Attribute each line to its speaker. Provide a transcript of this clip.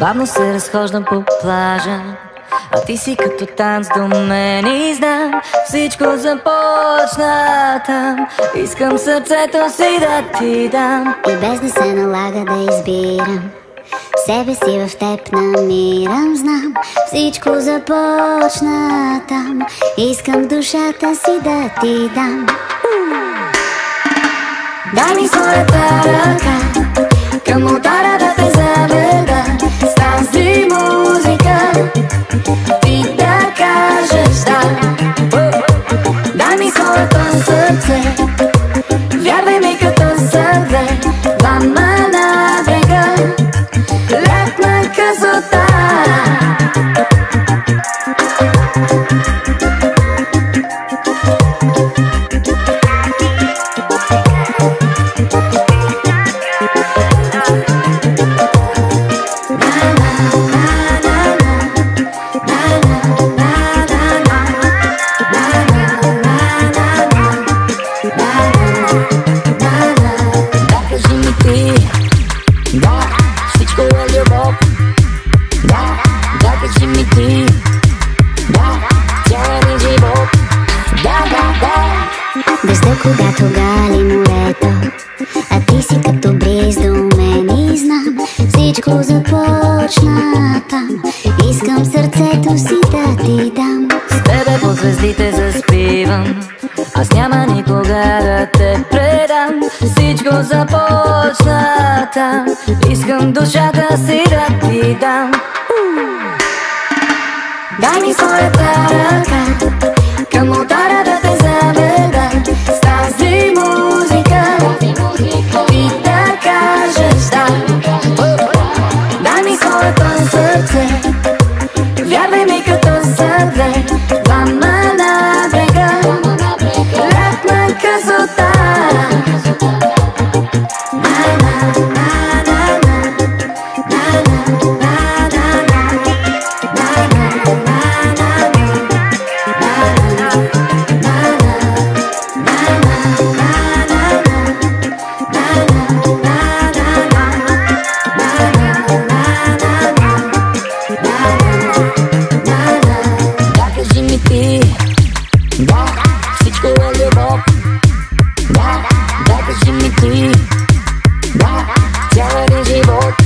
Speaker 1: Бавно се разхождам по плажа а ти си като танц до мен. И знам Всичко започна там. Искам сърцето си да ти дам.
Speaker 2: И без да се налага да избирам себе си в теб намирам, знам Всичко започна там. Искам душата си да ти дам.
Speaker 1: Дай ми своята ръка Към ултара да те заведа Ти да кажеш да. Дай ми своето сърце. Вярвай ми като сърце Двама
Speaker 2: Дъжда, когато гали морето А ти си като бриз мен. И знам Всичко започна там. Искам сърцето си да ти дам.
Speaker 1: С тебе по звездите заспивам Аз няма никога да те предам. Всичко започна там. Искам душата си да ти дам. Дай ми своята ръка. Към Делали живот